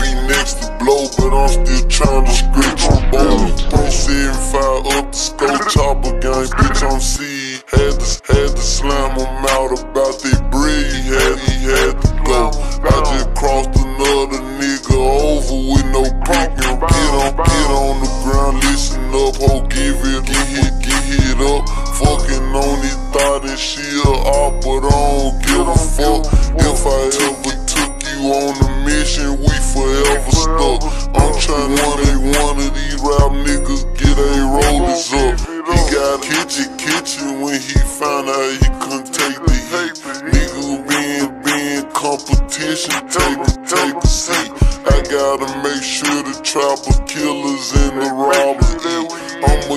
be next to blow, but I'm still trying to scratch them both. 375 up the scope, chopper gang, bitch, I'm C. Had to, had to slam him out about they breed, had, he had to go. I just crossed another nigga over with no peeking. Get on, get on the ground, listen up, ho, give it, get hit, get hit up. Fucking on his thought that she a op, but I don't give a fuck. Gotta make sure the trapper killers and the robbers eat.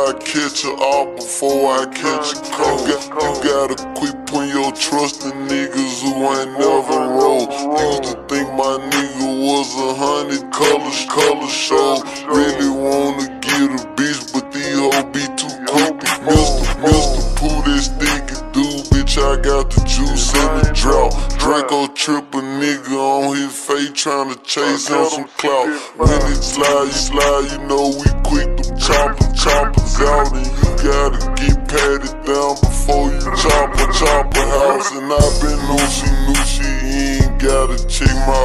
I catch a op before I catch a cold. You, got, you gotta quit putting your trust in niggas who ain't never rolled. Used to think my nigga was a hundred colors, color show. Really wanna get a bitch, but these hoes be too creepy. Mr. Mr. Pooh, this stinky dude, bitch, I got the juice in the drought. Draco trip a nigga on his face, tryna chase him some clout. When it slide, you slide, you know we quick to chop them choppers out, and you gotta get patted down before you chop a chopper house. And i been on new shit, he ain't gotta check my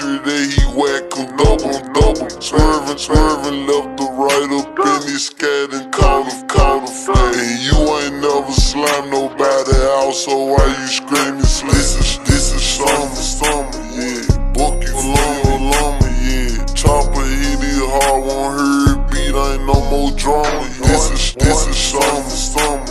that he whack him double, double. Swerving, swerving left to right up in his scat and call him, call the flag. And you ain't never slammed nobody out, so why you screaming? Shiesty, this is summer, summer, yeah. Bucky for lumber, lumber, yeah. Chopper hit it hard, won't hurt beat, ain't no more drama. Shiesty, this is summer, summer,